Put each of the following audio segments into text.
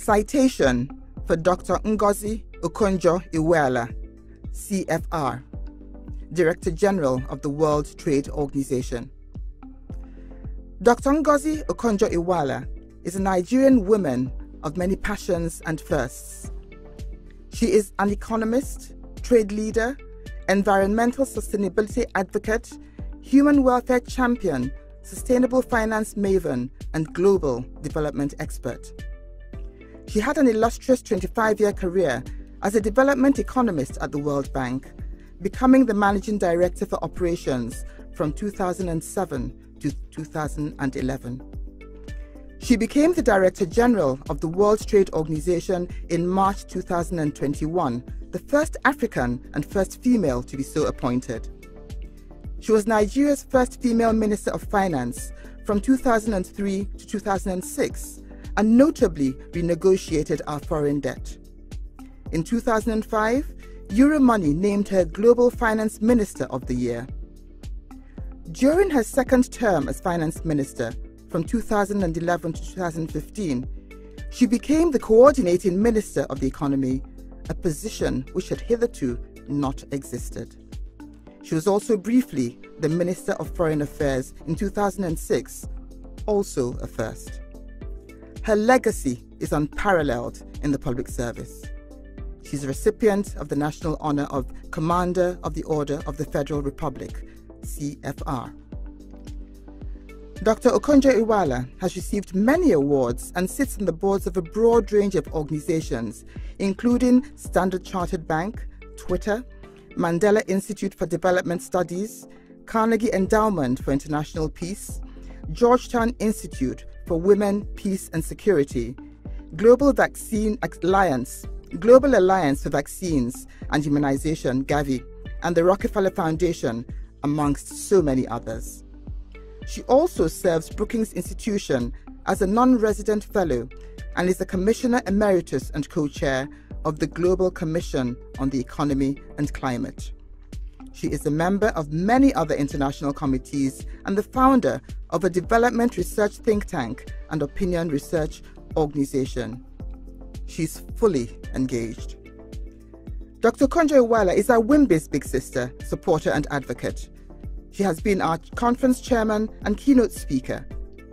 Citation for Dr. Ngozi Okonjo Iweala, CFR, Director General of the World Trade Organization. Dr. Ngozi Okonjo Iweala is a Nigerian woman of many passions and firsts. She is an economist, trade leader, environmental sustainability advocate, human welfare champion, sustainable finance maven, and global development expert. She had an illustrious 25 year career as a development economist at the World Bank, becoming the managing director for operations from 2007 to 2011. She became the Director General of the World Trade Organization in March 2021, the first African and first female to be so appointed. She was Nigeria's first female Minister of Finance from 2003 to 2006 and notably renegotiated our foreign debt. In 2005, Euromoney named her Global Finance Minister of the Year. During her second term as Finance Minister, from 2011 to 2015, she became the coordinating Minister of the Economy, a position which had hitherto not existed. She was also briefly the Minister of Foreign Affairs in 2006, also a first. Her legacy is unparalleled in the public service. She's a recipient of the National Honor of Commander of the Order of the Federal Republic, CFR. Dr. Okonjo Iweala has received many awards and sits on the boards of a broad range of organizations, including Standard Chartered Bank, Twitter, Mandela Institute for Development Studies, Carnegie Endowment for International Peace, Georgetown Institute for Women, Peace and Security, Global Vaccine Alliance, Global Alliance for Vaccines and Immunization, Gavi, and the Rockefeller Foundation, amongst so many others. She also serves Brookings Institution as a non resident fellow and is a Commissioner Emeritus and co chair of the Global Commission on the Economy and Climate. She is a member of many other international committees and the founder of a development research think tank and opinion research organization. She's fully engaged. Dr. Okonjo Iweala is our WIMBIZ big sister, supporter, and advocate. She has been our conference chairman and keynote speaker.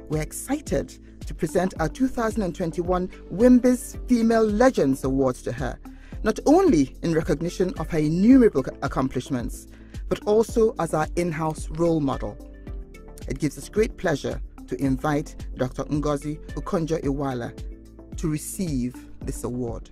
We're excited to present our 2021 WIMBIZ Female Legends Awards to her, not only in recognition of her innumerable accomplishments, but also as our in house role model. It gives us great pleasure to invite Dr. Ngozi Okonjo Iweala to receive this award.